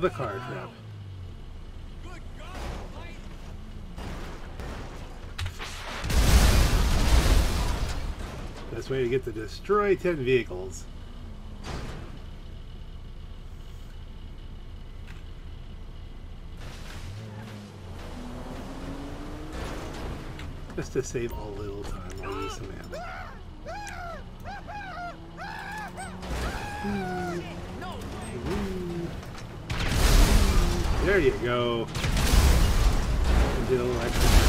the card trap. Best way to get to destroy 10 vehicles. Just to save a little time, I'll use some ammo. There you go. Did a little extra.